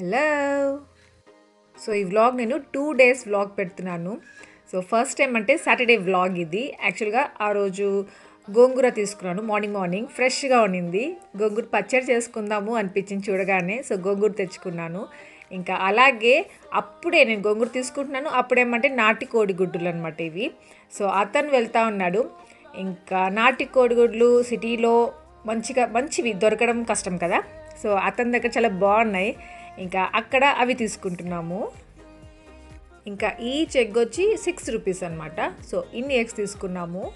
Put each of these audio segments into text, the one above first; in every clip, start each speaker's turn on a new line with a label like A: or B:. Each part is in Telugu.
A: హలో సో ఈ వ్లాగ్ నేను టూ డేస్ వ్లాగ్ పెడుతున్నాను. సో ఫస్ట్ టైం అంటే సాటర్డే వ్లాగ్ ఇది. యాక్చువల్గా ఆ రోజు గోంగూర తీసుకున్నాను. మార్నింగ్ మార్నింగ్ ఫ్రెష్గా ఉండింది గోంగూర పచ్చడి చేసుకుందాము అనిపించింది చూడగానే. సో గోంగూర తెచ్చుకున్నాను. ఇంకా అలాగే అప్పుడే నేను గోంగూర తీసుకుంటున్నాను. అప్పుడేమంటే నాటి కోడిగుడ్డులు అనమాట ఇవి. సో అతను వెళ్తా ఉన్నాడు. ఇంకా నాటి కోడిగుడ్లు సిటీలో మంచిగా మంచివి దొరకడం కష్టం కదా. సో అతని దగ్గర చాలా బాగున్నాయి. ఇంకా అక్కడ అవి తీసుకుంటున్నాము. ఇంకా ఈ చెగ్ వచ్చి సిక్స్ రూపీస్ అనమాట సో ఇన్ని ఎగ్స్ తీసుకున్నాము.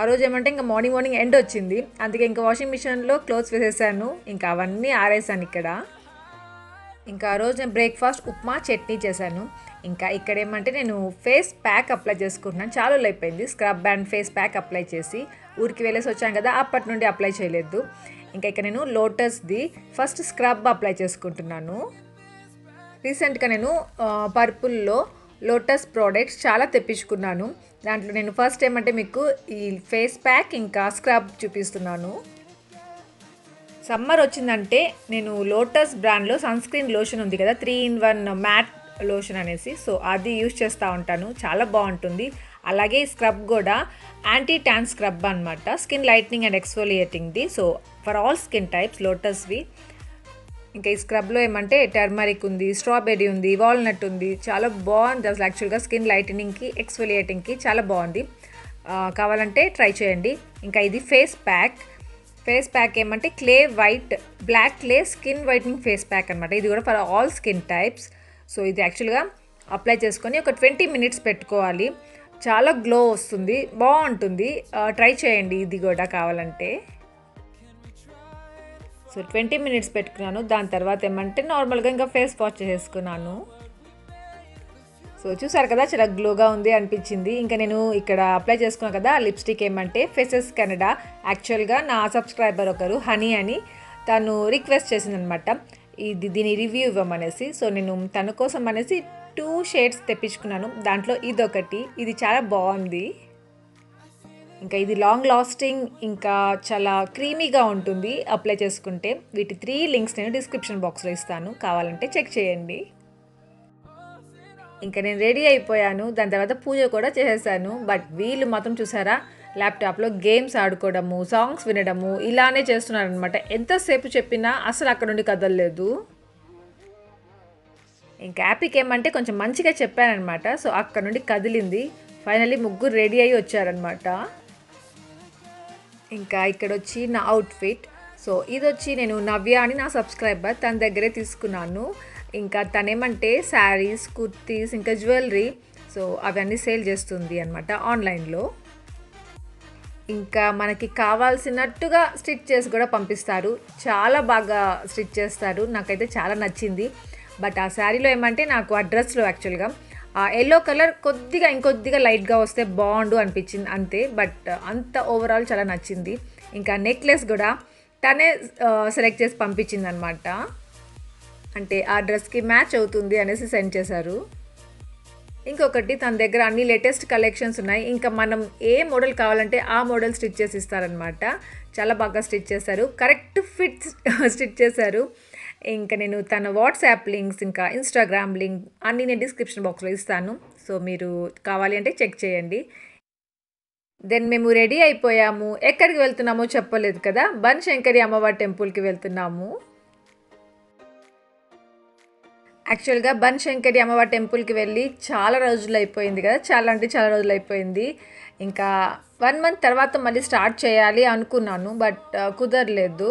A: ఆ రోజు ఏమంటే ఇంకా మార్నింగ్ మార్నింగ్ ఎండ్ వచ్చింది. అందుకే ఇంకా వాషింగ్ మిషన్లో క్లోత్స్ వేసేసాను. ఇంకా అవన్నీ ఆరేసాను ఇక్కడ. ఇంకా ఆ రోజు నేను బ్రేక్ఫాస్ట్ ఉప్మా చట్నీ చేశాను. ఇంకా ఇక్కడ ఏమంటే నేను ఫేస్ ప్యాక్ అప్లై చేసుకుంటున్నాను. చాలా అయిపోయింది. Scrub and face pack apply చేసి ఊరికి వెళ్ళేసి వచ్చాను కదా అప్పటి నుండి అప్లై చేయలేదు. ఇంకా ఇక్కడ నేను లోటస్ది ఫస్ట్ స్క్రబ్ అప్లై చేసుకుంటున్నాను. రీసెంట్గా నేను పర్పుల్లో లోటస్ ప్రోడక్ట్స్ చాలా తెప్పించుకున్నాను. దాంట్లో నేను ఫస్ట్ ఏమంటే మీకు ఈ ఫేస్ ప్యాక్ ఇంకా స్క్రబ్ చూపిస్తున్నాను. సమ్మర్ వచ్చిందంటే నేను లోటస్ బ్రాండ్లో సన్ స్క్రీన్ లోషన్ ఉంది కదా three in one matte lotion అనేసి. సో అది యూజ్ చేస్తూ ఉంటాను. చాలా బాగుంటుంది. అలాగే ఈ స్క్రబ్ కూడా యాంటీ ట్యాన్ స్క్రబ్ అనమాట skin lightening and ఎక్స్ఫోలియేటింగ్ది. So for all skin types లోటస్వి. ఇంకా ఈ స్క్రబ్లో ఏమంటే టర్మరిక్ ఉంది స్ట్రాబెర్రీ ఉంది వాల్నట్ ఉంది. చాలా బాగుంది. అసలు యాక్చువల్గా స్కిన్ లైటనింగ్కి ఎక్స్ఫోలియేటింగ్కి చాలా బాగుంది. కావాలంటే ట్రై చేయండి. ఇంకా ఇది ఫేస్ ప్యాక్. ఫేస్ ప్యాక్ ఏమంటే clay white black clay skin whitening face pack అనమాట ఇది కూడా for all skin types. So ఇది యాక్చువల్గా అప్లై చేసుకొని ఒక ట్వంటీ మినిట్స్ పెట్టుకోవాలి. చాలా గ్లో వస్తుంది బాగుంటుంది. ట్రై చేయండి ఇది కూడా కావాలంటే. సో ట్వంటీ మినిట్స్ పెట్టుకున్నాను. దాని తర్వాత ఏమంటే నార్మల్గా ఇంకా ఫేస్ వాష్ చేసుకున్నాను సో చూసారు కదా చాలా గ్లోగా ఉంది అనిపించింది. ఇంకా నేను ఇక్కడ అప్లై చేసుకున్నాను కదా లిప్స్టిక్ ఏమంటే ఫేసెస్ కెనడా. యాక్చువల్గా నా సబ్స్క్రైబర్ ఒకరు హనీ అని తను రిక్వెస్ట్ చేసిందనమాట. ఇది దీని రివ్యూ ఇవ్వమనేసి. సో నేను తన కోసం అనేసి టూ షేడ్స్ తెప్పించుకున్నాను. దాంట్లో ఇదొకటి. ఇది చాలా బాగుంది. ఇంకా ఇది లాంగ్ లాస్టింగ్ ఇంకా చాలా క్రీమీగా ఉంటుంది అప్లై చేసుకుంటే. వీటి త్రీ లింక్స్ నేను డిస్క్రిప్షన్ బాక్స్లో ఇస్తాను. కావాలంటే చెక్ చేయండి. ఇంకా నేను రెడీ అయిపోయాను. దాని తర్వాత పూజ కూడా చేసేసాను. బట్ వీళ్ళు మాత్రం చూసారా? ల్యాప్టాప్లో గేమ్స్ ఆడుకోవడము సాంగ్స్ వినడము ఇలానే చేస్తున్నారనమాట ఎంతసేపు చెప్పినా అసలు అక్కడ నుండి కదలలేదు. ఇంకా యాపీకి ఏమంటే కొంచెం మంచిగా చెప్పానమాట సో అక్కడ నుండి కదిలింది. ఫైనల్లీ ముగ్గురు రెడీ అయ్యి వచ్చారనమాట ఇంకా ఇక్కడ వచ్చి నా అవుట్ఫిట్. సో ఇది వచ్చి నేను నవ్య అని నా సబ్స్క్రైబర్ తన దగ్గరే తీసుకున్నాను. ఇంకా తనేమంటే శారీస్ కుర్తీస్ ఇంకా జ్యువెలరీ. సో అవన్నీ సేల్ చేస్తుంది అనమాట ఆన్లైన్లో. ఇంకా మనకి కావాల్సినట్టుగా స్టిచ్ చేసి కూడా పంపిస్తారు. చాలా బాగా స్టిచ్ చేస్తారు. నాకైతే చాలా నచ్చింది. బట్ ఆ శారీలో ఏమంటే నాకు ఆ డ్రెస్లో యాక్చువల్గా ఆ ఎల్లో కలర్ కొద్దిగా ఇంకొద్దిగా లైట్గా వస్తే బాగుండు అనిపించింది అంతే. బట్ అంత ఓవరాల్ చాలా నచ్చింది. ఇంకా నెక్లెస్ కూడా తనే సెలెక్ట్ చేసి పంపించింది అనమాట అంటే ఆ డ్రెస్కి మ్యాచ్ అవుతుంది అనేసి సెండ్ చేశారు. ఇంకొకటి తన దగ్గర అన్ని లేటెస్ట్ కలెక్షన్స్ ఉన్నాయి. ఇంకా మనం ఏ మోడల్ కావాలంటే ఆ మోడల్ స్టిచ్ చేసి ఇస్తారనమాట చాలా బాగా స్టిచ్ చేశారు. కరెక్ట్ ఫిట్ స్టిచ్ చేశారు. ఇంకా నేను తన వాట్సాప్ లింక్స్ ఇంకా ఇన్స్టాగ్రామ్ లింక్ అన్నీ నేను డిస్క్రిప్షన్ బాక్స్లో ఇస్తాను. సో మీరు కావాలి అంటే చెక్ చేయండి. దెన్ మేము రెడీ అయిపోయాము. ఎక్కడికి వెళ్తున్నామో చెప్పలేదు కదా? బన్శంకరి అమ్మవారి టెంపుల్కి వెళ్తున్నాము. యాక్చువల్గా బన్శంకరి అమ్మవారి టెంపుల్కి వెళ్ళి చాలా రోజులు అయిపోయింది కదా. చాలా అంటే చాలా రోజులు అయిపోయింది. ఇంకా వన్ మంత్ తర్వాత మళ్ళీ స్టార్ట్ చేయాలి అనుకున్నాను బట్ uh, కుదరలేదు.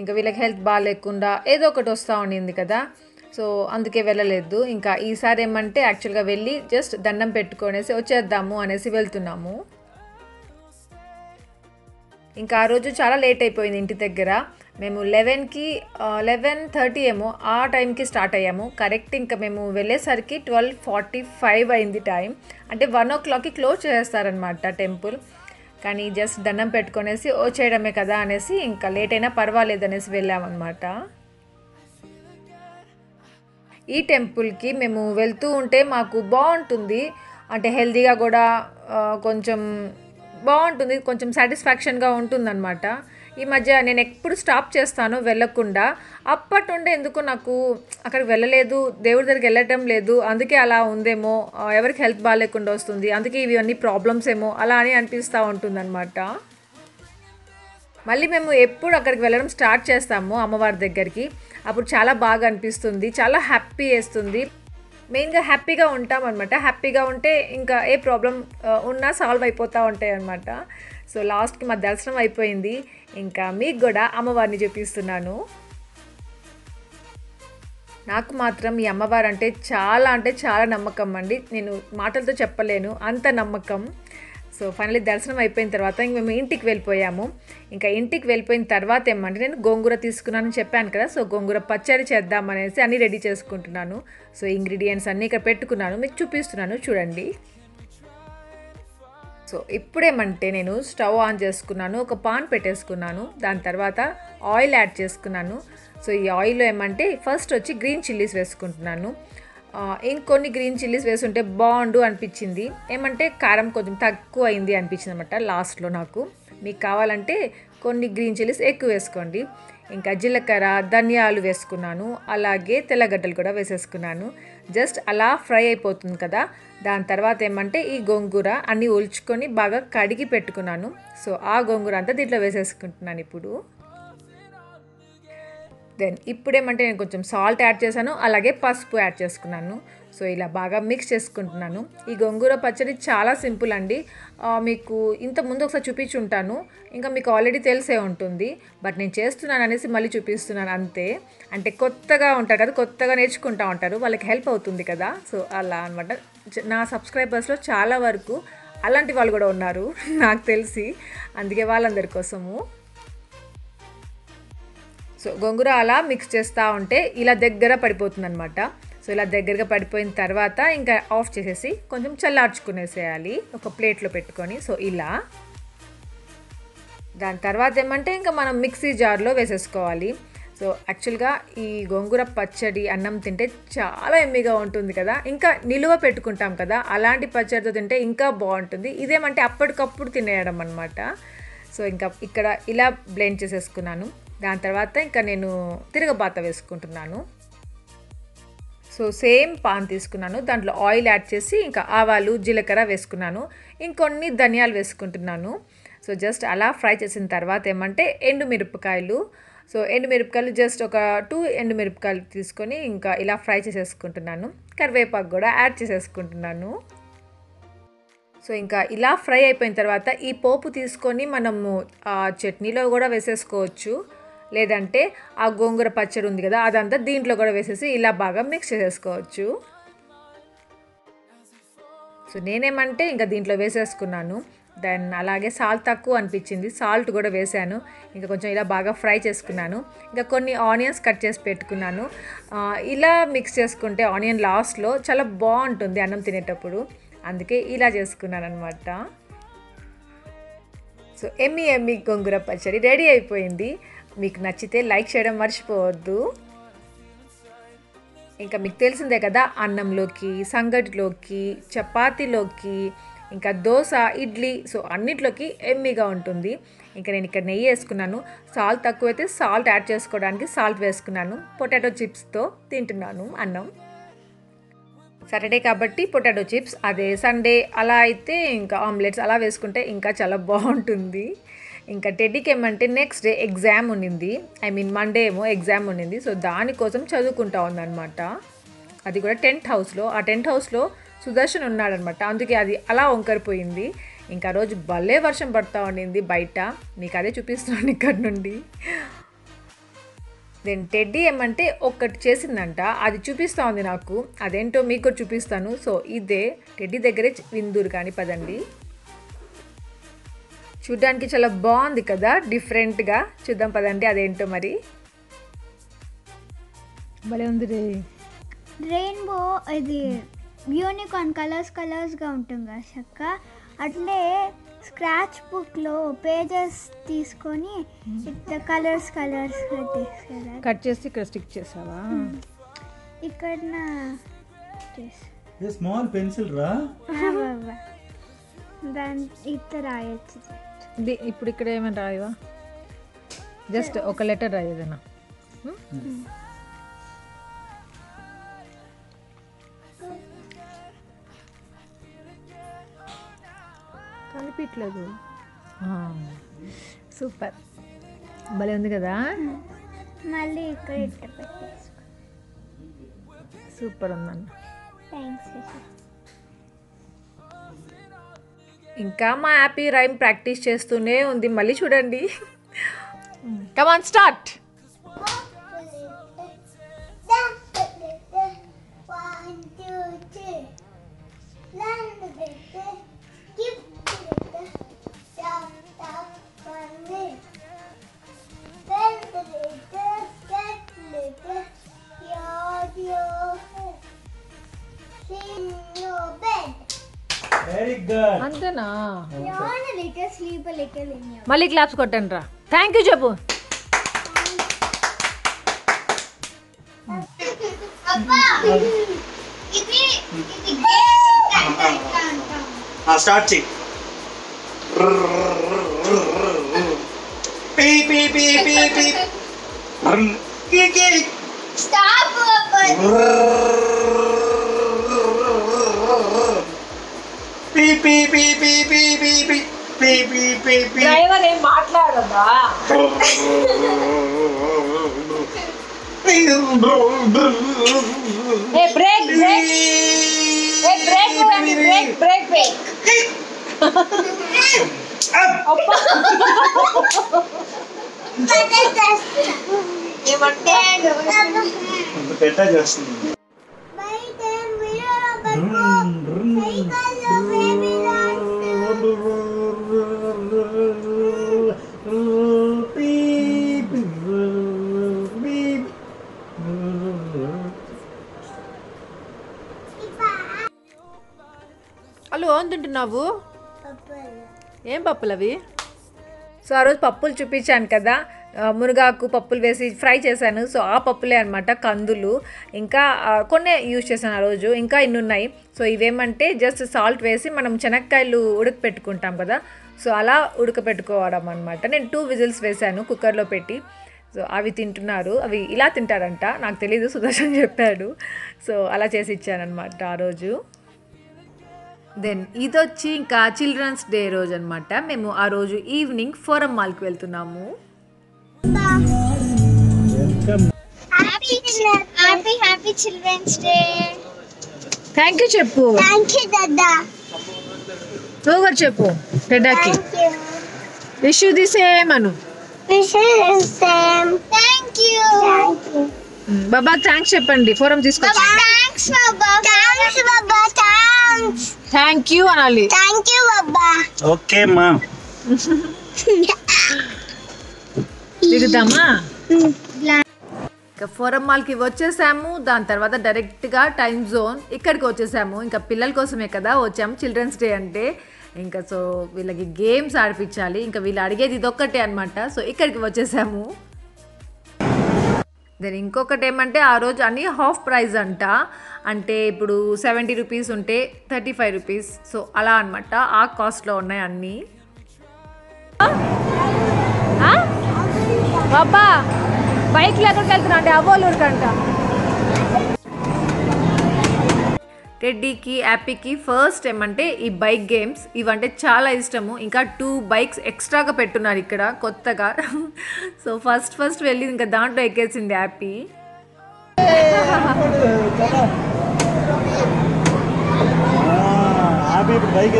A: ఇంకా వీళ్ళకి హెల్త్ బాగాలేకుండా ఏదో ఒకటి వస్తూ ఉండింది కదా. సో అందుకే వెళ్ళలేదు. ఇంకా ఈసారి ఏమంటే యాక్చువల్గా వెళ్ళి జస్ట్ దండం పెట్టుకొనేసి వచ్చేద్దాము అనేసి వెళ్తున్నాము. ఇంకా ఆ రోజు చాలా లేట్ అయిపోయింది ఇంటి దగ్గర. మేము లెవెన్కి లెవెన్ థర్టీ ఏమో ఆ టైంకి స్టార్ట్ అయ్యాము. కరెక్ట్ ఇంకా మేము వెళ్ళేసరికి ట్వెల్వ్ ఫార్టీ ఫైవ్ అయింది టైం. అంటే వన్ ఓ క్లాక్కి క్లోజ్ చేస్తారనమాట టెంపుల్. కానీ జస్ట్ దండం పెట్టుకునేసి ఓ చేయడమే కదా అనేసి ఇంకా లేట్ అయినా పర్వాలేదు అనేసి వెళ్ళామన్నమాట. ఈ టెంపుల్కి మేము వెళ్తూ ఉంటే మాకు బాగుంటుంది. అంటే హెల్తీగా కూడా కొంచెం బాగుంటుంది. కొంచెం సాటిస్ఫాక్షన్గా ఉంటుందన్నమాట. ఈ మధ్య నేను ఎప్పుడు స్టాప్ చేస్తాను వెళ్ళకుండా. అప్పటి నుండి ఎందుకు నాకు అక్కడికి వెళ్ళలేదు దేవుడి దగ్గరికి వెళ్ళటం లేదు అందుకే అలా ఉందేమో ఎవరికి హెల్త్ బాగాలేకుండా వస్తుంది అందుకే ఇవన్నీ ప్రాబ్లమ్స్ ఏమో అలా అని అనిపిస్తూ ఉంటుందన్నమాట. మళ్ళీ మేము ఎప్పుడు అక్కడికి వెళ్ళడం స్టార్ట్ చేస్తాము అమ్మవారి దగ్గరికి. అప్పుడు చాలా బాగా అనిపిస్తుంది చాలా హ్యాపీ వేస్తుంది. మెయిన్గా హ్యాపీగా ఉంటాం అనమాట హ్యాపీగా ఉంటే ఇంకా ఏ ప్రాబ్లం ఉన్నా సాల్వ్ అయిపోతూ ఉంటాయి అనమాట సో లాస్ట్కి మా దర్శనం అయిపోయింది. ఇంకా మీకు కూడా అమ్మవారిని చూపిస్తున్నాను. నాకు మాత్రం ఈ అమ్మవారు అంటే చాలా అంటే చాలా నమ్మకం అండి. నేను మాటలతో చెప్పలేను అంత నమ్మకం. సో ఫైనలీ దర్శనం అయిపోయిన తర్వాత ఇంక మేము ఇంటికి వెళ్ళిపోయాము. ఇంకా ఇంటికి వెళ్ళిపోయిన తర్వాత ఏమంటే నేను గోంగూర తీసుకున్నానని చెప్పాను కదా సో గోంగూర పచ్చడి చేద్దామనేసి అన్నీ రెడీ చేసుకుంటున్నాను. సో ఇంగ్రీడియంట్స్ అన్నీ ఇక్కడ పెట్టుకున్నాను మీకు చూపిస్తున్నాను చూడండి. సో ఇప్పుడేమంటే నేను స్టవ్ ఆన్ చేసుకున్నాను ఒక పాన్ పెట్టేసుకున్నాను దాని తర్వాత ఆయిల్ యాడ్ చేసుకున్నాను. సో ఈ ఆయిల్లో ఏమంటే ఫస్ట్ వచ్చి గ్రీన్ చిల్లీస్ వేసుకుంటున్నాను. ఇంకొన్ని గ్రీన్ చిల్లీస్ వేసుంటే బాగుండు అనిపించింది. ఏమంటే కారం కొంచెం తక్కువ అయింది అనిపించింది అనమాట లాస్ట్లో నాకు. మీకు కావాలంటే కొన్ని గ్రీన్ చిల్లీస్ ఎక్కువ వేసుకోండి. ఇంకా జీలకర్ర ధనియాలు వేసుకున్నాను. అలాగే తెల్లగడ్డలు కూడా వేసేసుకున్నాను. జస్ట్ అలా ఫ్రై అయిపోతుంది కదా. దాని తర్వాత ఏమంటే ఈ గోంగూర అన్నీ ఒలుచుకొని బాగా కడిగి పెట్టుకున్నాను. సో ఆ గోంగూర అంతా దీంట్లో వేసేసుకుంటున్నాను ఇప్పుడు. దెన్ ఇప్పుడేమంటే నేను కొంచెం సాల్ట్ యాడ్ చేశాను. అలాగే పసుపు యాడ్ చేసుకున్నాను. సో ఇలా బాగా మిక్స్ చేసుకుంటున్నాను. ఈ గోంగూర పచ్చడి చాలా సింపుల్ అండి. మీకు ఇంత ముందు ఒకసారి చూపించుంటాను. ఇంకా మీకు ఆల్రెడీ తెలిసే ఉంటుంది. బట్ నేను చేస్తున్నాను అనేసి మళ్ళీ చూపిస్తున్నాను అంతే. అంటే కొత్తగా ఉంటారు కదా కొత్తగా నేర్చుకుంటా ఉంటారు. వాళ్ళకి హెల్ప్ అవుతుంది కదా. సో అలా అనమాట నా సబ్స్క్రైబర్స్లో చాలా వరకు అలాంటి వాళ్ళు కూడా ఉన్నారు. నాకు తెలిసి. అందుకే వాళ్ళందరి కోసము. సో గోంగూర అలా మిక్స్ చేస్తూ ఉంటే ఇలా దగ్గర పడిపోతుంది అనమాట సో ఇలా దగ్గరగా పడిపోయిన తర్వాత ఇంకా ఆఫ్ చేసేసి కొంచెం చల్లార్చుకునేసేయాలి. ఒక ప్లేట్లో పెట్టుకొని. సో ఇలా. దాని తర్వాత ఏమంటే ఇంకా మనం మిక్సీ జార్లో వేసేసుకోవాలి. సో యాక్చువల్గా ఈ గోంగూర పచ్చడి అన్నం తింటే చాలా ఎమ్మిగా ఉంటుంది కదా. ఇంకా నిలువ పెట్టుకుంటాం కదా. అలాంటి పచ్చడితో తింటే ఇంకా బాగుంటుంది. ఇదేమంటే అప్పటికప్పుడు తినేయడం అనమాట సో ఇంకా ఇక్కడ ఇలా బ్లెండ్ చేసేసుకున్నాను. దాని తర్వాత ఇంకా నేను తిరగబాత వేసుకుంటున్నాను. సో సేమ్ పాన్ తీసుకున్నాను. దాంట్లో ఆయిల్ యాడ్ చేసి ఇంకా ఆవాలు జీలకర్ర వేసుకున్నాను. ఇంకొన్ని ధనియాలు వేసుకుంటున్నాను. సో జస్ట్ అలా ఫ్రై చేసిన తర్వాత ఏమంటే ఎండుమిరపకాయలు. సో ఎండుమిరపకాయలు జస్ట్ ఒక టూ ఎండుమిరపకాయలు తీసుకొని ఇంకా ఇలా ఫ్రై చేసేసుకుంటున్నాను. కరివేపాకు కూడా యాడ్ చేసేసుకుంటున్నాను. సో ఇంకా ఇలా ఫ్రై అయిపోయిన తర్వాత ఈ పోపు తీసుకొని మనము ఆ చట్నీలో కూడా వేసేసుకోవచ్చు. లేదంటే ఆ గోంగూర పచ్చడి ఉంది కదా అదంతా దీంట్లో కూడా వేసేసి ఇలా బాగా మిక్స్ చేసేసుకోవచ్చు. సో నేనేమంటే ఇంకా దీంట్లో వేసేసుకున్నాను. దెన్ అలాగే సాల్ట్ తక్కువ అనిపించింది. సాల్ట్ కూడా వేసాను. ఇంకా కొంచెం ఇలా బాగా ఫ్రై చేసుకున్నాను. ఇంకా కొన్ని ఆనియన్స్ కట్ చేసి పెట్టుకున్నాను. ఇలా మిక్స్ చేసుకుంటే ఆనియన్ లాస్ట్లో చాలా బాగుంటుంది అన్నం తినేటప్పుడు. అందుకే ఇలా చేసుకున్నాను అనమాట సో ఎమ్మి ఎమ్మి గోంగూర పచ్చడి రెడీ అయిపోయింది. మీకు నచ్చితే లైక్ చేయడం మర్చిపోవద్దు. ఇంకా మీకు తెలిసిందే కదా అన్నంలోకి సంగటిలోకి చపాతీలోకి ఇంకా దోశ ఇడ్లీ సో అన్నిట్లోకి ఎమ్మిగా ఉంటుంది. ఇంకా నేను ఇక్కడ నెయ్యి వేసుకున్నాను. సాల్ట్ తక్కువైతే సాల్ట్ యాడ్ చేసుకోవడానికి సాల్ట్ వేసుకున్నాను. పొటాటో చిప్స్తో తింటున్నాను అన్నం. సాటర్డే కాబట్టి పొటాటో చిప్స్ అదే సండే అలా అయితే ఇంకా ఆమ్లెట్స్ అలా వేసుకుంటే ఇంకా చాలా బాగుంటుంది. ఇంకా టెడ్డీకి ఏమంటే నెక్స్ట్ డే ఎగ్జామ్ ఉండింది ఐ మీన్ మండే ఏమో ఎగ్జామ్ ఉండింది సో దానికోసం చదువుకుంటా ఉందన్నమాట. అది కూడా టెంట్ హౌస్లో ఆ టెంట్ హౌస్లో సుదర్శన్ ఉన్నాడనమాట అందుకే అది అలా వంకరిపోయింది ఇంకా రోజు భలే వర్షం పడతా ఉండింది బయట. మీకు అదే చూపిస్తున్నాను ఇక్కడ నుండి. దెన్ టెడ్డీ ఏమంటే ఒక్కటి చేసిందంట. అది చూపిస్తూ ఉంది నాకు. అదేంటో మీకు కూడా చూపిస్తాను. సో ఇదే టెడ్డీ దగ్గరే విందూరు కానీ పదండి. చూడ్డానికి చాలా బాగుంది కదా డిఫరెంట్గా. చూద్దాం పదండి అదేంటో మరి.
B: భలే ఉంది రే.
C: రెయిన్బో ఇది యూనికార్న్ కలర్స్ కలర్స్గా ఉంటుంది కదా చక్క. అట్లే స్క్రాచ్ బుక్లో పేజెస్ తీసుకొని ఇట్లా కలర్స్ కలర్స్
B: కట్ చేసి ఇక్కడ స్టిక్ చేసావా?
C: ఇక్కడ నా
D: స్మాల్ పెన్సిల్ రా.
C: దాని ఇట్లా రాయొచ్చు.
B: ఇది ఇప్పుడు ఇక్కడ ఏమైనా రాయవా?
A: జస్ట్ ఒక లెటర్ రా ఏదైనా.
B: కలిపిట్లేదు
A: సూపర్. భలే ఉంది కదా?
C: మళ్ళీ ఇక్కడ
A: సూపర్ ఉందన్న
C: థ్యాంక్స్
A: ఇంకా మా హ్యాపీ రైమ్ ప్రాక్టీస్ చేస్తూనే ఉంది. మళ్ళీ చూడండి. Come on start
D: very good
A: అంతేనా
C: యాన్ లేక స్లీప్ లేక లేని
A: మళ్ళీ క్లాప్స్ కొట్టండి రా థాంక్యూ చెప్పు
C: అబ్బా ఇది ఇది ఆ
D: స్టార్ట్ చేయి పీ పీ పీ పీ పీ కి కి
C: స్టాప్
D: అబ్బా
A: డ్రైవర్ ఏం మాట్లాడదా? ఏ బ్రేక్ బ్రేక్. ఏ బ్రేక్ బ్రేక్ బ్రేక్ బ్రేక్. ఏమంటే?
D: పెట్టా చేస్తుంది?
A: తింటున్నావు? ఏం పప్పులు అవి సో ఆ రోజు పప్పులు చూపించాను కదా. మునగాకు పప్పులు వేసి ఫ్రై చేశాను. సో ఆ పప్పులే అనమాట కందులు. ఇంకా కొన్నే యూజ్ చేశాను ఆ రోజు. ఇంకా ఇన్ని ఉన్నాయి సో ఇవేమంటే జస్ట్ సాల్ట్ వేసి మనం శనక్కాయలు ఉడకపెట్టుకుంటాం కదా. సో అలా ఉడకపెట్టుకోవడం అనమాట నేను టూ విజిల్స్ వేశాను కుక్కర్లో పెట్టి. సో అవి తింటున్నారు. అవి ఇలా తింటారంట. నాకు తెలీదు సుదర్శన్ చెప్పాడు. సో అలా చేసి ఇచ్చానమాట ఆ రోజు. దెన్ ఇది వచ్చి ఇంకా చిల్డ్రన్స్ డే రోజు అనమాట మేము ఆ రోజు ఈవినింగ్ ఫోరం మాల్కి వెళ్తున్నాము. థ్యాంక్ యూ చెప్పు నువ్వు కూడా చెప్పు టెడ్డాకి విష్ ది సేమ్ అను బాబా థ్యాంక్స్ చెప్పండి. ఫోరం తీసుకొచ్చి. థ్యాంక్ యూ అనాలి
C: థ్యాంక్ యూ బాబా
D: ఓకే మా
A: దిగుదామా ఇంకా ఫోరం మాల్కి వచ్చేసాము. దాని తర్వాత డైరెక్ట్గా టైం జోన్ ఇక్కడికి వచ్చేసాము. ఇంకా పిల్లల కోసమే కదా వచ్చాము. చిల్డ్రన్స్ డే అంటే ఇంకా సో వీళ్ళకి గేమ్స్ ఆడిపించాలి. ఇంకా వీళ్ళు అడిగేది ఇదొక్కటే అనమాట సో ఇక్కడికి వచ్చేసాము. దెన్ ఇంకొకటి ఏమంటే ఆ రోజు అన్ని హాఫ్ ప్రైజ్ అంట. అంటే ఇప్పుడు సెవెంటీ రూపీస్ ఉంటే థర్టీ ఫైవ్ రూపీస్ సో అలా అనమాట ఆ కాస్ట్లో ఉన్నాయి అన్నీ. బాబా బైక్లో ఎక్కడికి వెళ్తున్నా అంటే అవ్వలూరుకంట టెడ్డీకి యాపీకి ఫస్ట్ ఏమంటే ఈ బైక్ గేమ్స్ ఇవంటే చాలా ఇష్టము. ఇంకా టూ బైక్స్ ఎక్స్ట్రాగా పెట్టున్నారు ఇక్కడ కొత్తగా. సో ఫస్ట్ ఫస్ట్ వెళ్ళి ఇంకా దాంట్లో ఎక్కేసింది యాపీ
D: బైక్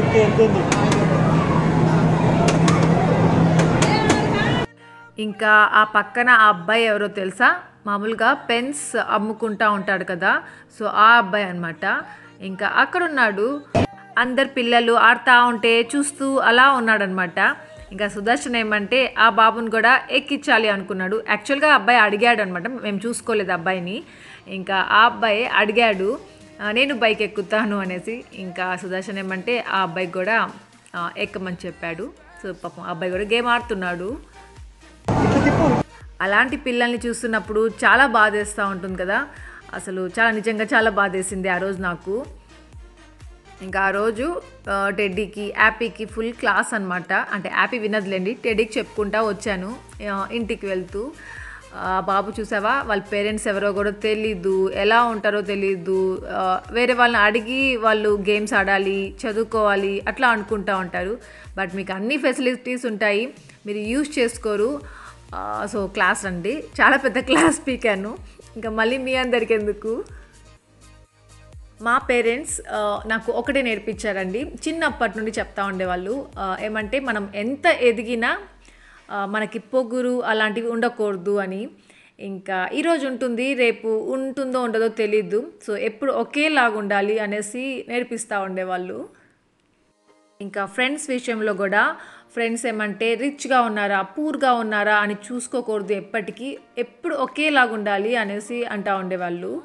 A: ఇంకా ఆ పక్కన ఆ అబ్బాయి ఎవరో తెలుసా? మామూలుగా పెన్స్ అమ్ముకుంటా ఉంటాడు కదా. సో ఆ అబ్బాయి అనమాట ఇంకా అక్కడ ఉన్నాడు అందరు పిల్లలు ఆడుతూ ఉంటే చూస్తూ అలా ఉన్నాడనమాట ఇంకా సుదర్శన్ ఏమంటే ఆ బాబుని కూడా ఎక్కించాలి అనుకున్నాడు. యాక్చువల్గా అబ్బాయి అడిగాడు అనమాట మేము చూసుకోలేదు అబ్బాయిని. ఇంకా ఆ అబ్బాయి అడిగాడు నేను బైక్ ఎక్కుతాను అనేసి. ఇంకా సుదర్శన్ ఏమంటే ఆ అబ్బాయికి కూడా ఎక్కమని చెప్పాడు. సో పాపం అబ్బాయి కూడా గేమ్ ఆడుతున్నాడు. అలాంటి పిల్లల్ని చూస్తున్నప్పుడు చాలా బాధేస్తూ ఉంటుంది కదా. అసలు చాలా నిజంగా చాలా బాధేసింది ఆ రోజు నాకు. ఇంకా ఆ రోజు టెడ్డీకి యాపీకి ఫుల్ క్లాస్ అనమాట అంటే యాపీ వినదులేండి టెడ్డీకి చెప్పుకుంటా వచ్చాను ఇంటికి వెళ్తూ. బాబు చూసావా వాళ్ళ పేరెంట్స్ ఎవరో కూడా తెలీదు ఎలా ఉంటారో తెలీదు వేరే వాళ్ళని అడిగి వాళ్ళు గేమ్స్ ఆడాలి చదువుకోవాలి అట్లా అనుకుంటూ ఉంటారు. బట్ మీకు అన్ని ఫెసిలిటీస్ ఉంటాయి మీరు యూజ్ చేసుకోరు. సో క్లాస్ అండి చాలా పెద్ద క్లాస్ పీకాను. ఇంకా మళ్ళీ మీ అందరికి ఎందుకు మా పేరెంట్స్ నాకు ఒకటే నేర్పించారండి. చిన్నప్పటి నుండి చెప్తా ఉండేవాళ్ళు. ఏమంటే మనం ఎంత ఎదిగినా మనకి పొగురు అలాంటివి ఉండకూడదు అని. ఇంకా ఈరోజు ఉంటుంది రేపు ఉంటుందో ఉండదో తెలీదు. సో ఎప్పుడు ఒకేలాగా ఉండాలి అనేసి నేర్పిస్తూ ఉండేవాళ్ళు. ఇంకా ఫ్రెండ్స్ విషయంలో కూడా ఫ్రెండ్స్ ఏమంటే రిచ్గా ఉన్నారా? పూర్గా ఉన్నారా? అని చూసుకోకూడదు ఎప్పటికీ. ఎప్పుడు ఒకేలాగా ఉండాలి అనేసి అంటా ఉండేవాళ్ళు.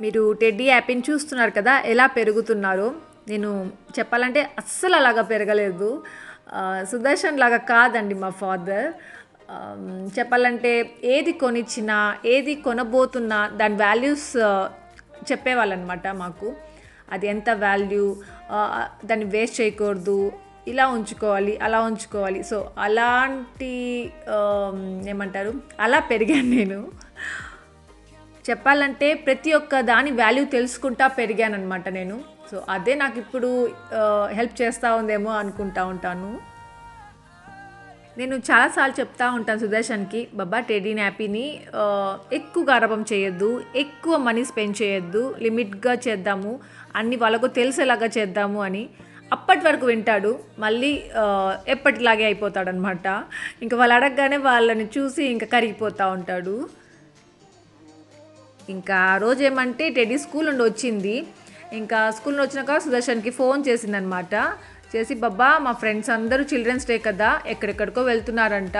A: మీరు టెడ్డీ యాపిని చూస్తున్నారు కదా ఎలా పెరుగుతున్నారో. నేను చెప్పాలంటే అస్సలు అలాగా పెరగలేదు. సుదర్శన్ లాగా కాదండి మా ఫాదర్. చెప్పాలంటే ఏది కొనిచ్చినా ఏది కొనబోతున్నా దాని వాల్యూస్ చెప్పేవాళ్ళనమాట మాకు. అది ఎంత వాల్యూ? దాన్ని వేస్ట్ చేయకూడదు. ఇలా ఉంచుకోవాలి అలా ఉంచుకోవాలి. సో అలాంటి ఏమంటారు? అలా పెరిగాను నేను. చెప్పాలంటే ప్రతి ఒక్క దాని వాల్యూ తెలుసుకుంటా పెరిగానమాట నేను. సో అదే నాకు ఇప్పుడు హెల్ప్ చేస్తూ ఉందేమో అనుకుంటా ఉంటాను. నేను చాలాసార్లు చెప్తా ఉంటాను సుదర్శన్కి బాబా టెడీ నాపీని ఎక్కువ గర్భం చేయొద్దు ఎక్కువ మనీ స్పెండ్ చేయొద్దు లిమిట్గా చేద్దాము అన్ని వాళ్ళకు తెలిసేలాగా చేద్దాము అని. అప్పటి వరకు వింటాడు. మళ్ళీ ఎప్పటిలాగే అయిపోతాడనమాట ఇంకా వాళ్ళు అడగగానే వాళ్ళని చూసి ఇంకా కరిగిపోతూ ఉంటాడు. ఇంకా ఆ రోజు ఏమంటే టెడ్డీ స్కూల్ నుండి వచ్చింది. ఇంకా స్కూల్ నుండి వచ్చినాక సుదర్శన్కి ఫోన్ చేసిందనమాట చేసి బాబా మా ఫ్రెండ్స్ అందరూ చిల్డ్రన్స్ డే కదా ఎక్కడెక్కడికో వెళ్తున్నారంట.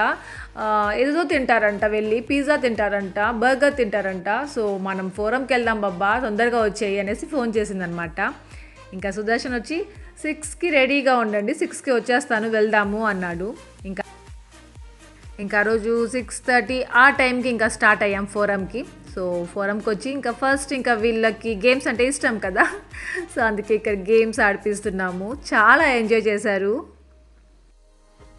A: ఏదో తింటారంట వెళ్ళి పిజ్జా తింటారంట బర్గర్ తింటారంట. సో మనం ఫోరంకి వెళ్దాం బాబా తొందరగా వచ్చేయి అనేసి ఫోన్ చేసిందనమాట ఇంకా సుదర్శన్ వచ్చి సిక్స్కి రెడీగా ఉండండి. సిక్స్కి వచ్చేస్తాను వెళ్దాము అన్నాడు. ఇంకా ఇంకా రోజు సిక్స్ థర్టీ ఆ టైంకి ఇంకా స్టార్ట్ అయ్యాం ఫోరంకి. సో ఫోరంకి వచ్చి ఇంకా ఫస్ట్ ఇంకా వీళ్ళకి గేమ్స్ అంటే ఇష్టం కదా. సో అందుకే ఇక్కడ గేమ్స్ ఆడిపిస్తున్నాము. చాలా ఎంజాయ్ చేశారు.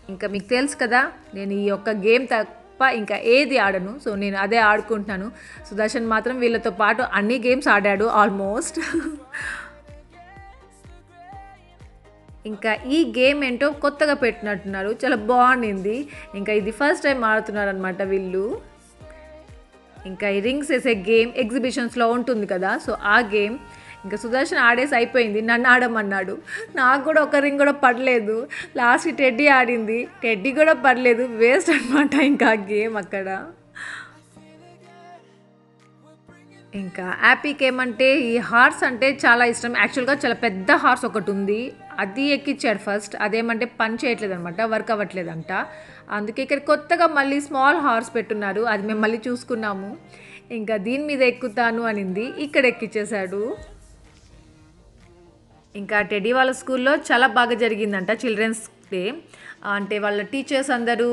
A: ఇంకా మీకు తెలుసు కదా నేను ఈ యొక్క గేమ్ తప్ప ఇంకా ఏది ఆడను. సో నేను అదే ఆడుకుంటున్నాను. సుదర్శన్ మాత్రం వీళ్ళతో పాటు అన్ని గేమ్స్ ఆడాడు ఆల్మోస్ట్. ఇంకా ఈ గేమ్ ఏంటో కొత్తగా పెట్టినట్టున్నారు. చాలా బాగుండింది. ఇంకా ఇది ఫస్ట్ టైం ఆడుతున్నారు అనమాట వీళ్ళు. ఇంకా ఈ రింగ్స్ వేసే గేమ్ ఎగ్జిబిషన్స్లో ఉంటుంది కదా సో ఆ గేమ్. ఇంకా సుదర్శన్ ఆడేసి అయిపోయింది. నన్ను ఆడమన్నాడు. నాకు కూడా ఒక రింగ్ కూడా పడలేదు. లాస్ట్ టెడ్డీ ఆడింది. టెడ్డీ కూడా పడలేదు. వేస్ట్ అనమాట ఇంకా ఆ గేమ్ అక్కడ. ఇంకా యాపీకి ఏమంటే ఈ హార్స్ అంటే చాలా ఇష్టం. యాక్చువల్గా చాలా పెద్ద హార్స్ ఒకటి ఉంది. అది ఎక్కిచ్చాడు ఫస్ట్. అదేమంటే పని చేయట్లేదు అనమాట వర్క్ అవ్వట్లేదంట. అందుకే ఇక్కడ కొత్తగా మళ్ళీ స్మాల్ హార్స్ పెట్టున్నారు. అది మేము మళ్ళీ చూసుకున్నాము. ఇంకా దీని మీద ఎక్కుతాను అనింది. ఇక్కడ ఎక్కిచ్చేశాడు. ఇంకా టెడీ వాళ్ళ స్కూల్లో చాలా బాగా జరిగిందంట చిల్డ్రన్స్ డే. అంటే వాళ్ళ టీచర్స్ అందరూ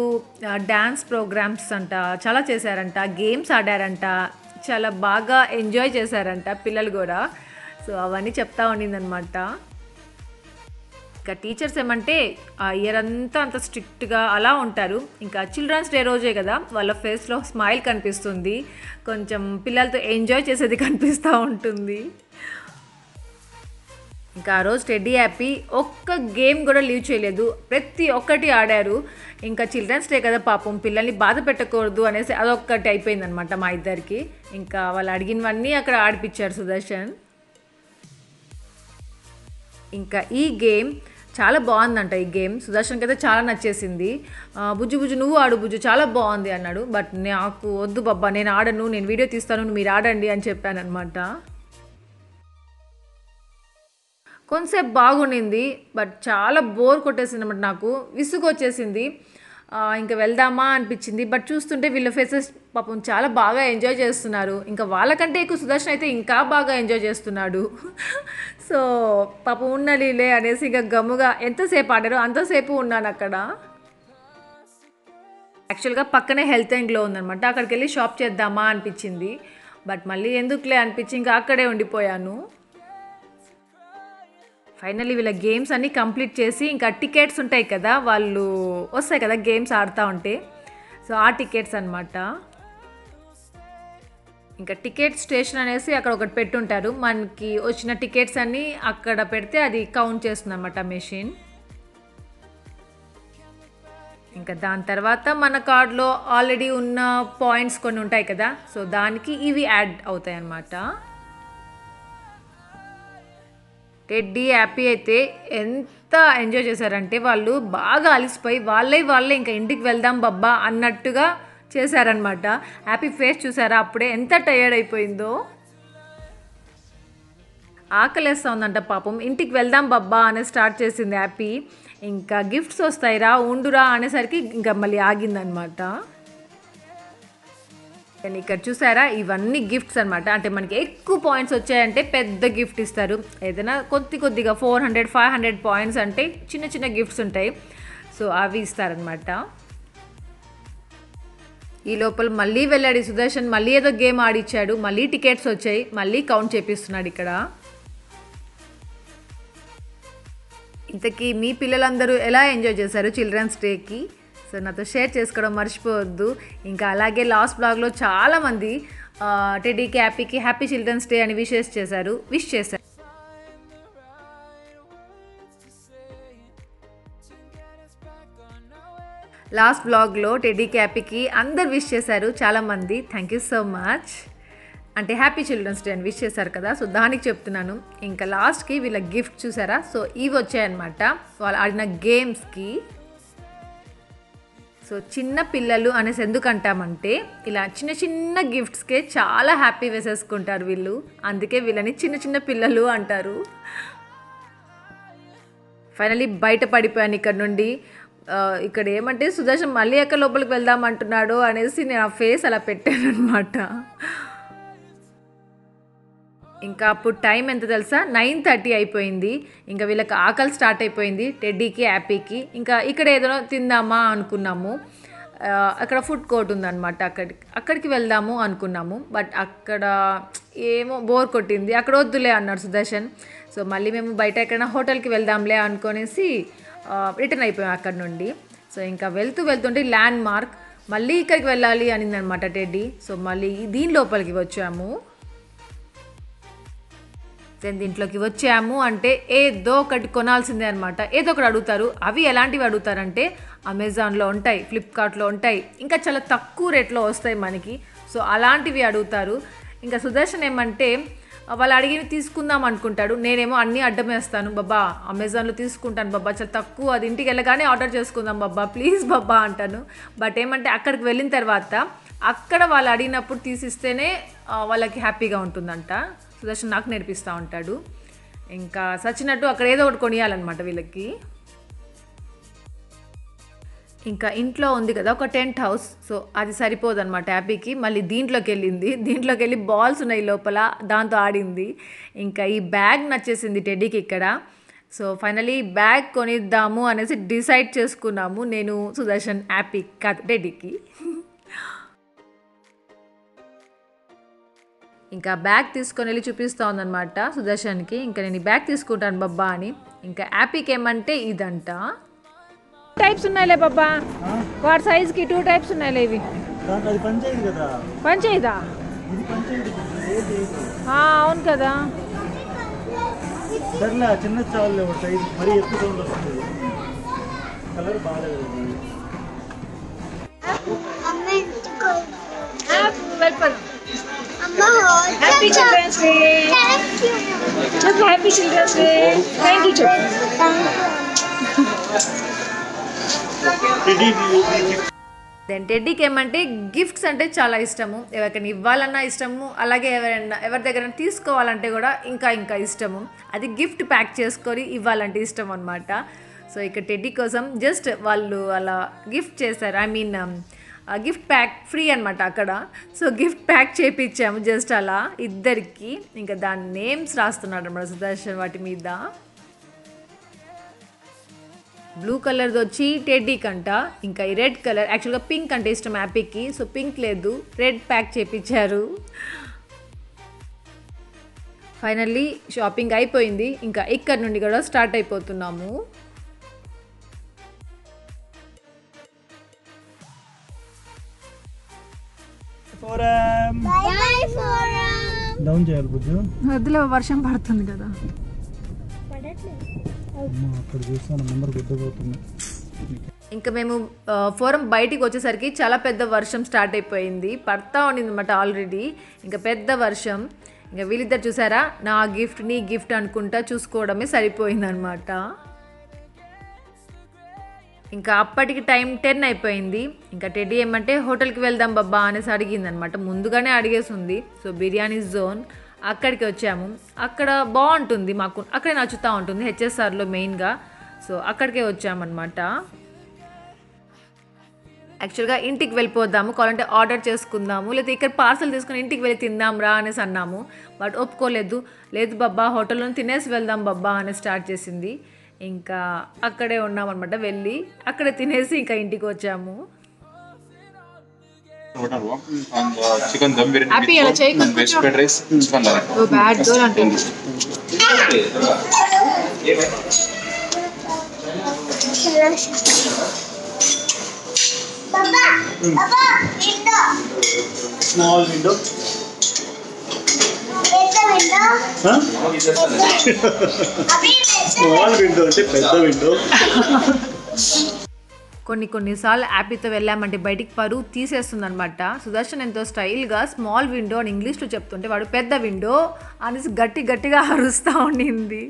A: డ్యాన్స్ ప్రోగ్రామ్స్ అంట చాలా చేశారంట. గేమ్స్ ఆడారంట. చాలా బాగా ఎంజాయ్ చేశారంట పిల్లలు కూడా. సో అవన్నీ చెప్తా ఉండిందనమాట ఇంకా టీచర్స్ ఏమంటే ఆ ఇయర్ అంతా అంత స్ట్రిక్ట్గా అలా ఉంటారు. ఇంకా చిల్డ్రన్స్ డే రోజే కదా వాళ్ళ ఫేస్లో స్మైల్ కనిపిస్తుంది. కొంచెం పిల్లలతో ఎంజాయ్ చేసేది కనిపిస్తూ ఉంటుంది. ఇంకా ఆ రోజు టెడ్డీ హ్యాపీ ఒక్క గేమ్ కూడా లీవ్ చేయలేదు. ప్రతి ఒక్కటి ఆడారు. ఇంకా చిల్డ్రన్స్ డే కదా పాపం పిల్లల్ని బాధ పెట్టకూడదు అనేసి అదొక్కటి అయిపోయిందనమాట మా ఇద్దరికి. ఇంకా వాళ్ళు అడిగినవన్నీ అక్కడ ఆడిపించారు సుదర్శన్. ఇంకా ఈ గేమ్ చాలా బాగుందంట ఈ గేమ్. సుదర్శన్కి అయితే చాలా నచ్చేసింది. బుజ్జు బుజ్జు నువ్వు ఆడు బుజ్జు చాలా బాగుంది అన్నాడు. బట్ నాకు వద్దు బాబా నేను ఆడను నేను వీడియో తీస్తాను మీరు ఆడండి అని చెప్పాను అనమాట కొంతసేపు బాగుండింది బట్ చాలా బోర్ కొట్టేసింది అనమాట నాకు. విసుగు వచ్చేసింది ఇంకా వెళ్దామా అనిపించింది. బట్ చూస్తుంటే వీళ్ళ ఫేసెస్ పాపం చాలా బాగా ఎంజాయ్ చేస్తున్నారు. ఇంకా వాళ్ళకంటే ఎక్కువ సుదర్శన్ అయితే ఇంకా బాగా ఎంజాయ్ చేస్తున్నాడు. సో పాపం ఉన్న లీలే అనేసి ఇంకా గమ్ముగా ఎంతసేపు ఆడారో అంతసేపు ఉన్నాను అక్కడ. యాక్చువల్గా పక్కనే హెల్త్ అండ్ గ్లో ఉందనమాట అక్కడికి వెళ్ళి షాప్ చేద్దామా అనిపించింది. బట్ మళ్ళీ ఎందుకులే అనిపించి ఇంకా అక్కడే ఉండిపోయాను. ఫైనల్లీ వీళ్ళ గేమ్స్ అన్నీ కంప్లీట్ చేసి ఇంకా టికెట్స్ ఉంటాయి కదా వాళ్ళు వస్తాయి కదా గేమ్స్ ఆడుతూ ఉంటే. సో ఆ టికెట్స్ అనమాట ఇంకా టికెట్ స్టేషన్ అనేసి అక్కడ ఒకటి పెట్టుంటారు. మనకి వచ్చిన టికెట్స్ అన్నీ అక్కడ పెడితే అది కౌంట్ చేస్తుంది అనమాట మెషిన్ ఇంకా దాని తర్వాత మన కార్డులో ఆల్రెడీ ఉన్న పాయింట్స్ కొన్ని ఉంటాయి కదా సో దానికి ఇవి యాడ్ అవుతాయి అన్నమాట టెడ్డీ హ్యాపీ అయితే ఎంత ఎంజాయ్ చేశారంటే వాళ్ళు బాగా అలిసిపోయి వాళ్ళే వాళ్ళే ఇంకా ఇంటికి వెళ్దాం బబ్బా అన్నట్టుగా చేశారనమాట హ్యాపీ ఫేస్ చూసారా? అప్పుడే ఎంత టయర్డ్ అయిపోయిందో. ఆకలేస్తా ఉందంట పాపం. ఇంటికి వెళ్దాం బబ్బా అని స్టార్ట్ చేసింది హ్యాపీ ఇంకా గిఫ్ట్స్ వస్తాయిరా ఉండురా అనేసరికి ఇంకా మళ్ళీ ఆగిందనమాట అండ్ ఇక్కడ చూసారా? ఇవన్నీ గిఫ్ట్స్ అనమాట అంటే మనకి ఎక్కువ పాయింట్స్ వచ్చాయంటే పెద్ద గిఫ్ట్ ఇస్తారు. ఏదైనా కొద్ది కొద్దిగా four hundred five hundred points అంటే చిన్న చిన్న గిఫ్ట్స్ ఉంటాయి. సో అవి ఇస్తారనమాట ఈ లోపల మళ్ళీ వెళ్ళాడు సుదర్శన్. మళ్ళీ ఏదో గేమ్ ఆడిచ్చాడు. మళ్ళీ టికెట్స్ వచ్చాయి. మళ్ళీ కౌంట్ చేపిస్తున్నాడు ఇక్కడ. ఇంతకీ మీ పిల్లలందరూ ఎలా ఎంజాయ్ చేశారు చిల్డ్రన్స్ డేకి సో నాతో షేర్ చేసుకోవడం మర్చిపోవద్దు. ఇంకా అలాగే లాస్ట్ బ్లాగ్లో చాలామంది టెడీకి హ్యాపీకి హ్యాపీ చిల్డ్రన్స్ డే అని విషెస్ చేశారు విష్ చేశారు. లాస్ట్ బ్లాగ్లో టెడీ క్యాపీకి అందరు విష్ చేశారు చాలామంది. థ్యాంక్ యూ సో మచ్ అంటే హ్యాపీ చిల్డ్రన్స్ డే అని విష్ చేశారు కదా సో దానికి చెప్తున్నాను. ఇంకా లాస్ట్కి వీళ్ళ గిఫ్ట్ చూసారా? సో ఇవి వచ్చాయన్నమాట. వాళ్ళు ఆడిన గేమ్స్కి సో చిన్న పిల్లలు అనేసి ఎందుకు అంటామంటే ఇలా చిన్న చిన్న గిఫ్ట్స్కే చాలా హ్యాపీ వేసేసుకుంటారు వీళ్ళు. అందుకే వీళ్ళని చిన్న చిన్న పిల్లలు అంటారు. ఫైనలీ బయట పడిపోయాను ఇక్కడ నుండి. ఇక్కడ ఏమంటే సుదర్శన్ మళ్ళీ ఎక్కడ లోపలికి వెళ్దాం అంటున్నాడు అనేసి నేను ఆ ఫేస్ అలా పెట్టాను అనమాట ఇంకా అప్పుడు టైం ఎంత తెలుసా? నైన్ థర్టీ అయిపోయింది. ఇంకా వీళ్ళకి ఆకలి స్టార్ట్ అయిపోయింది టెడ్డీకి హ్యాపీకి. ఇంకా ఇక్కడ ఏదైనా తిందామా అనుకున్నాము. అక్కడ ఫుడ్ కోర్ట్ ఉందన్నమాట. అక్కడికి అక్కడికి వెళ్దాము అనుకున్నాము. బట్ అక్కడ ఏమో బోర్ కొట్టింది. అక్కడ వద్దులే అన్నాడు సుదర్శన్. సో మళ్ళీ మేము బయట ఎక్కడైనా హోటల్కి వెళ్దాంలే అనుకునేసి రిటర్న్ అయిపోయాం అక్కడ నుండి. సో ఇంకా వెళ్తూ వెళ్తుంటే ల్యాండ్ మార్క్ మళ్ళీ ఇక్కడికి వెళ్ళాలి అనిందనమాట టెడ్డీ. సో మళ్ళీ దీని లోపలికి వచ్చాము. దెన్ దీంట్లోకి వచ్చాము అంటే ఏదో ఒకటి కొనాల్సిందే అనమాట ఏదో ఒకటి అడుగుతారు. అవి ఎలాంటివి అడుగుతారంటే అమెజాన్లో ఉంటాయి ఫ్లిప్కార్ట్లో ఉంటాయి. ఇంకా చాలా తక్కువ రేట్లో వస్తాయి మనకి. సో అలాంటివి అడుగుతారు. ఇంకా సుదర్శన్ ఏమంటే వాళ్ళు అడిగి తీసుకుందాం అనుకుంటాడు. నేనేమో అన్నీ అడ్డమేస్తాను బాబా. అమెజాన్లో తీసుకుంటాను బాబా. చాలా తక్కువ. అది ఇంటికి వెళ్ళగానే ఆర్డర్ చేసుకుందాం బాబా. ప్లీజ్ బాబా అంటాను. బట్ ఏమంటే అక్కడికి వెళ్ళిన తర్వాత అక్కడ వాళ్ళు అడిగినప్పుడు తీసిస్తేనే వాళ్ళకి హ్యాపీగా ఉంటుందంట. సుదర్శన్ నాకు నేర్పిస్తూ ఉంటాడు. ఇంకా సచ్చినట్టు అక్కడ ఏదో ఒకటి కొనియాలన్నమాట వీళ్ళకి. ఇంకా ఇంట్లో ఉంది కదా ఒక టెంట్ హౌస్. సో అది సరిపోదన్నమాట హ్యాపీకి మళ్ళీ దీంట్లోకి వెళ్ళింది. దీంట్లోకి వెళ్ళి బాల్స్ ఉన్నాయి లోపల దాంతో ఆడింది. ఇంకా ఈ బ్యాగ్ నచ్చేసింది టెడ్డీకి ఇక్కడ. సో ఫైనలీ బ్యాగ్ కొనిద్దాము అనేసి డిసైడ్ చేసుకున్నాము నేను సుదర్శన్ హ్యాపీ కాదు టెడ్డీకి. ఇంకా బ్యాగ్ తీసుకొని వెళ్ళి చూపిస్తూ ఉందన్నమాట సుదర్శన్కి ఇంకా నేను ఈ బ్యాగ్ తీసుకుంటాను బాబా అని ఇంకా హ్యాపీకి ఏమంటే ఇదంట
B: టైప్స్ ఉన్నాయిలే బాబా వాడి సైజ్కి టూ టైప్స్ ఉన్నాయిలే ఇవి
D: ఏది
B: అవును కదా
D: సర్లే చిన్న చాలు సైజ్ మరీ ఎక్కువ సౌండ్ వస్తుంది కలర్ బాగాలేదు
B: వెళ్ళిపోదాం
C: అమ్మ
B: happy children's day children's day thank you చెప్పు
A: దెన్ టెడ్డీకి ఏమంటే గిఫ్ట్స్ అంటే చాలా ఇష్టము. ఎవరికైనా ఇవ్వాలన్నా ఇష్టము. అలాగే ఎవరైనా ఎవరి దగ్గర తీసుకోవాలంటే కూడా ఇంకా ఇంకా ఇష్టము. అది గిఫ్ట్ ప్యాక్ చేసుకొని ఇవ్వాలంటే ఇష్టం అనమాట సో ఇక టెడ్డీ కోసం జస్ట్ వాళ్ళు అలా గిఫ్ట్ చేశారు. I mean gift pack free అనమాట అక్కడ. సో గిఫ్ట్ ప్యాక్ చేపించాము జస్ట్ అలా ఇద్దరికి. ఇంకా దాని నేమ్స్ రాస్తున్నాడు అనమాట సుదర్శన్ వాటి మీద. బ్లూ కలర్ది వచ్చి టెడ్డీ కంట ఇంకా ఈ రెడ్ కలర్ యాక్చువల్గా పింక్ అంటే ఇష్టం హ్యాపీకి సో పింక్ లేదు రెడ్ ప్యాక్ చేపించారు ఫైనల్లీ షాపింగ్ అయిపోయింది. ఇంకా ఇక్కడ నుండి కూడా స్టార్ట్ అయిపోతున్నాము.
D: ఫోరం డౌన్ చేయాలి బుజ్జు.
B: వద్దులో వర్షం పడుతుంది కదా.
D: అక్కడ చూస్తాను నెంబర్ గుర్తుపోతుంది.
A: ఇంకా మేము ఫోరం బయటికి వచ్చేసరికి చాలా పెద్ద వర్షం స్టార్ట్ అయిపోయింది. పడతా ఉండింది అనమాట ఆల్రెడీ ఇంకా పెద్ద వర్షం. ఇంకా వీళ్ళిద్దరు చూసారా? నా గిఫ్ట్ నీ గిఫ్ట్ అనుకుంటా చూసుకోవడమే సరిపోయిందనమాట ఇంకా అప్పటికి టైం టెన్ అయిపోయింది. ఇంకా టెడ్డీ ఏమంటే హోటల్కి వెళ్దాం బాబా అనేసి అడిగింది అనమాట ముందుగానే అడిగేసి ఉంది సో బిర్యానీ జోన్ అక్కడికి వచ్చాము. అక్కడ బాగుంటుంది మాకు అక్కడే నచ్చుతూ ఉంటుంది హెచ్ఎస్ఆర్లో మెయిన్గా. సో అక్కడికే వచ్చామన్నమాట యాక్చువల్గా ఇంటికి వెళ్ళిపోదాము కావాలంటే ఆర్డర్ చేసుకుందాము లేదా ఇక్కడ పార్సల్ తీసుకుని ఇంటికి వెళ్ళి తిందాం రా అనేసి అన్నాము. బట్ ఒప్పుకోలేదు. లేదు బాబా హోటల్లో తినేసి వెళ్దాం బాబా అని స్టార్ట్ చేసింది. ఇంకా అక్కడే ఉన్నాం అనమాట వెళ్ళి. అక్కడ తినేసి ఇంకా ఇంటికి వచ్చాము.
C: బాబా బాబా window.
D: Small window small window అంటే పెద్ద విండో.
A: కొన్ని కొన్నిసార్లు యాపీతో వెళ్ళామంటే బయటికి పరువు తీసేస్తుంది అనమాట సుదర్శన్ ఎంతో స్టైల్గా స్మాల్ విండో అని ఇంగ్లీష్లో చెప్తుంటే వాడు పెద్ద విండో అనేసి గట్టి గట్టిగా అరుస్తూ ఉండింది.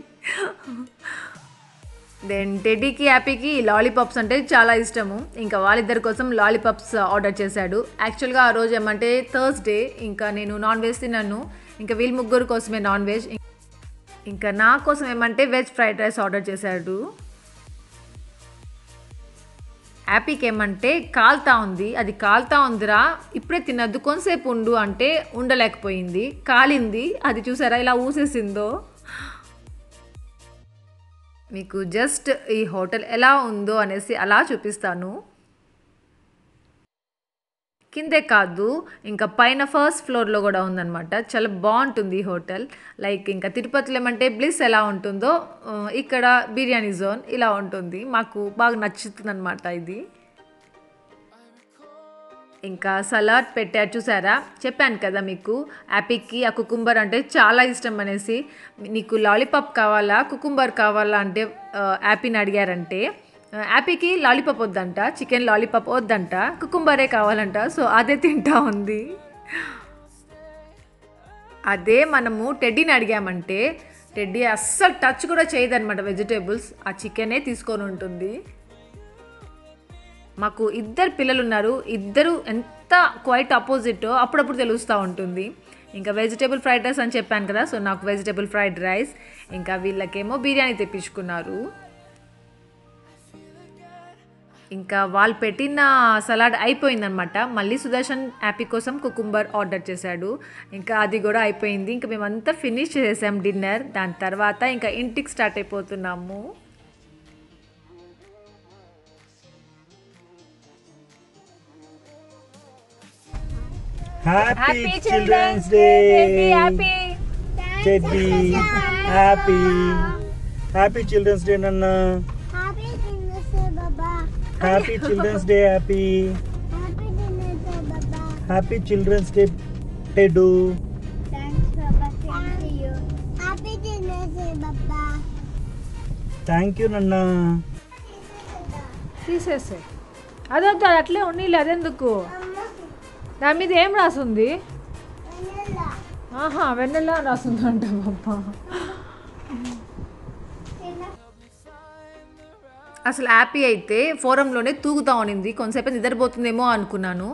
A: దెన్ టెడ్డీకి యాపీకి లాలీపాప్స్ అంటే చాలా ఇష్టము. ఇంకా వాళ్ళిద్దరి కోసం లాలీపాప్స్ ఆర్డర్ చేశాడు. యాక్చువల్గా ఆ రోజు ఏమంటే థర్స్డే ఇంకా నేను నాన్ వెజ్ తిన్నాను ఇంకా వీళ్ళ ముగ్గురు కోసమే నాన్ వెజ్. ఇంకా నా కోసం ఏమంటే వెజ్ ఫ్రైడ్ రైస్ ఆర్డర్ చేశాడు. యాపీకి ఏమంటే కాలుతా ఉంది. అది కాలుతా ఉందిరా ఇప్పుడే తినద్దు కొంతసేపు ఉండు అంటే ఉండలేకపోయింది. కాలింది అది చూసారా ఇలా ఊసేసిందో. మీకు జస్ట్ ఈ హోటల్ ఎలా ఉందో అనేసి అలా చూపిస్తాను. కిందే కాదు ఇంకా పైన ఫస్ట్ ఫ్లోర్లో కూడా ఉందన్నమాట. చాలా బాగుంటుంది ఈ హోటల్. లైక్ ఇంకా తిరుపతిలో ఏమంటే బ్లిస్ ఎలా ఉంటుందో ఇక్కడ బిర్యానీ జోన్ ఇలా ఉంటుంది. మాకు బాగా నచ్చుతుంది అనమాట ఇది. ఇంకా సలాడ్ పెట్టారు చూసారా? చెప్పాను కదా మీకు యాపిక్కి ఆ కుకుంబర్ అంటే చాలా ఇష్టం అనేసి. నీకు లాలీపాప్ కావాలా కుకుంబర్ కావాలా అంటే ఆ, యాపీని అడిగారంటే. యాపీకి లాలీపాప్ వద్దంట చికెన్ లాలీపాప్ వద్దంట కుకుంబరే కావాలంట సో అదే తింటా ఉంది. అదే మనము టెడ్డీని అడిగామంటే టెడ్డీ అస్సలు టచ్ కూడా చేయదన్నమాట వెజిటేబుల్స్ ఆ చికెనే తీసుకొని ఉంటుంది. మాకు ఇద్దరు పిల్లలు ఉన్నారు ఇద్దరు ఎంత క్వైట్ అపోజిట్ అప్పుడప్పుడు తెలుస్తూ ఉంటుంది. ఇంకా వెజిటేబుల్ ఫ్రైడ్ రైస్ అని చెప్పాను కదా సో నాకు వెజిటేబుల్ ఫ్రైడ్ రైస్ ఇంకా వీళ్ళకేమో బిర్యానీ తెప్పించుకున్నారు. ఇంకా వాళ్ళు పెట్టిన సలాడ్ అయిపోయిందనమాట. మళ్ళీ సుదర్శన్ యాపీ కోసం కుకుంబర్ ఆర్డర్ చేశాడు. ఇంకా అది కూడా అయిపోయింది. ఇంకా మేమంతా ఫినిష్ చేసాం డిన్నర్. దాని తర్వాత ఇంకా ఇంటికి start అయిపోతున్నాము.
D: Happy
B: happy
D: children's day
B: happy
D: happy happy children's day నన్న
C: happy
D: happy children's day happy
C: happy బాబా
D: చిల్డ్రన్స్ డే టెడు
C: బాబా థ్యాంక్ యూ బాబా
D: నన్న
B: తీసేసే అదొద్దు అది అట్లే ఉన్నీలే అదెందుకు? దాని మీద ఏం రాసుంది? ఆహా వెన్నెల రాసుందంట పాప
A: అసలు హ్యాపీ అయితే ఫోరంలోనే తూగుతా ఉన్నింది కొంతసేపు నిద్రపోతుందేమో అనుకున్నాను.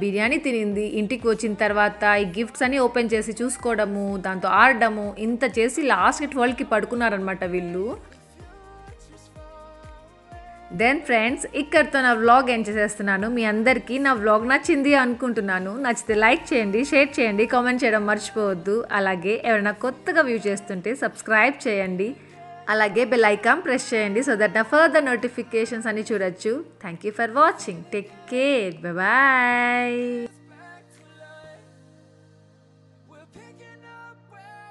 A: బిర్యానీ తినింది. ఇంటికి వచ్చిన తర్వాత ఈ గిఫ్ట్స్ అన్ని ఓపెన్ చేసి చూసుకోవడము దాంతో ఆడడము ఇంత చేసి లాస్ట్ ట్వెల్వ్కి పడుకున్నారనమాట వీళ్ళు. దెన్ ఫ్రెండ్స్ ఇక్కడితో నా వ్లాగ్ ఎంజాయ్ చేసేస్తున్నాను. మీ అందరికీ నా వ్లాగ్ నచ్చింది అనుకుంటున్నాను. నచ్చితే లైక్ చేయండి షేర్ చేయండి కామెంట్ చేయడం మర్చిపోవద్దు. అలాగే ఎవరైనా కొత్తగా వ్యూ చేస్తుంటే సబ్స్క్రైబ్ చేయండి. అలాగే బెల్ ఐకాన్ ప్రెస్ చేయండి సో దట్ నా ఫర్దర్ నోటిఫికేషన్స్ అన్ని చూడొచ్చు. Thank you for watching take care bye